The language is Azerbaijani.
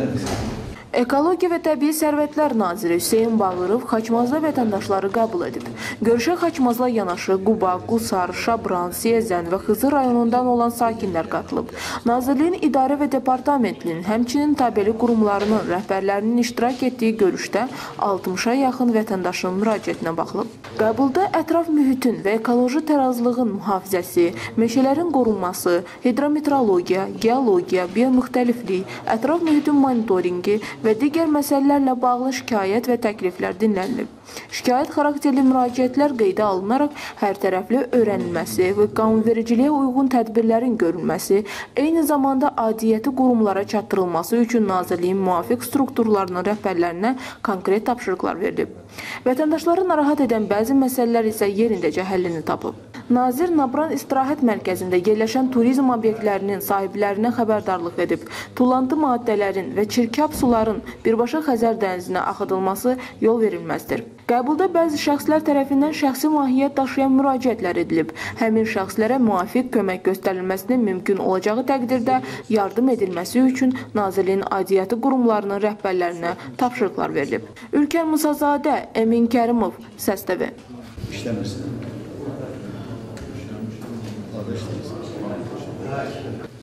grande Ekologiya və Təbii Sərvətlər naziri Hüseyn Bağırov Xaçmazda vətəndaşları qəbul edib. Görüşə Xaçmazla yanaşı Quba, Qusar, Şabran, Siyəzən və Xızı rayonundan olan sakinlər qatılıb. Nazirliyin idarə və departamentinin, həmçinin tabeli qurumlarının rəhbərlərinin iştirak etdiyi görüşdə 60-a yaxın vətəndaşın müraciətinə baxılıb. Qəbulda ətraf mühitin və ekoloji tərazlığın mühafizəsi, meşələrin qorunması, hidrometeorologiya, geologiya, biomüxtəliflik, ətraf mühitin monitorinqi və digər məsələlərlə bağlı şikayət və təkliflər dinlənilib. Şikayət xarakterli müraciətlər qeydə alınaraq hər tərəfli öyrənilməsi və qanunvericiliyə uyğun tədbirlərin görülməsi, eyni zamanda adiyyəti qurumlara çatdırılması üçün Nazirliyin müvafiq strukturlarının rəhbərlərinə konkret tapşırıqlar verilib. Vətəndaşları narahat edən bəzi məsələlər isə yerindəcə həllini tapıb. Nazir Nabran istirahət mərkəzində yerləşən turizm obyektlərinin sahiblərinə xəbərdarlıq edib. Tullantı maddələrin və çirkab suların birbaşa Xəzər dənizinə axıdılması yol verilməzdir. Qəbulda bəzi şəxslər tərəfindən şəxsi mahiyyət daşıyan müraciətlər edilib. Həmin şəxslərə müvafiq kömək göstərilməsinin mümkün olacağı təqdirdə yardım edilməsi üçün Nazirliyin aidiyyəti qurumlarının rəhbərlərinə tapşırıqlar verilib. Ülkər Musazadə, Emin Kərimov, Səstəvə. İşləmirsən. Congratulations.